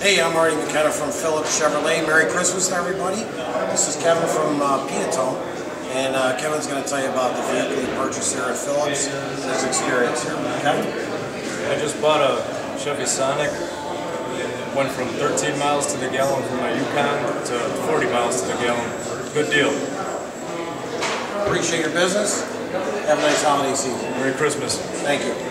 Hey, I'm Marty McKenna from Phillips Chevrolet. Merry Christmas to everybody. This is Kevin from uh, Peotone, and uh, Kevin's going to tell you about the vehicle he purchased here at Phillips and his experience here. Kevin? I just bought a Chevy Sonic. Went from 13 miles to the gallon from my Yukon to 40 miles to the gallon. Good deal. Appreciate your business. Have a nice holiday season. Merry Christmas. Thank you.